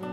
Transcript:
Bye.